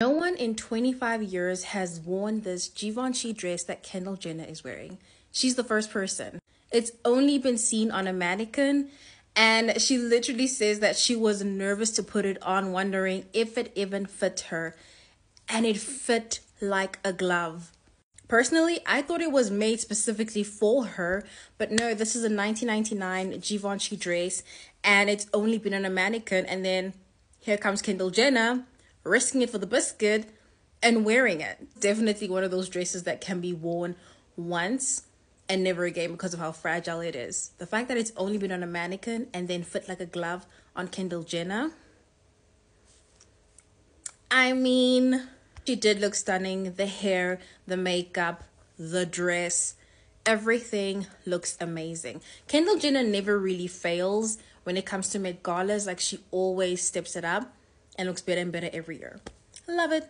No one in 25 years has worn this Givenchy dress that Kendall Jenner is wearing. She's the first person. It's only been seen on a mannequin, and she literally says that she was nervous to put it on, wondering if it even fit her. And it fit like a glove. Personally, I thought it was made specifically for her, but no, this is a 1999 Givenchy dress, and it's only been on a mannequin. And then here comes Kendall Jenner, risking it for the biscuit and wearing it. Definitely one of those dresses that can be worn once and never again because of how fragile it is. The fact that it's only been on a mannequin and then fit like a glove on Kendall Jenner. I mean, she did look stunning. The hair, the makeup, the dress, everything looks amazing. Kendall Jenner never really fails when it comes to Met Galas. Like she always steps it up and looks better and better every year. Love it.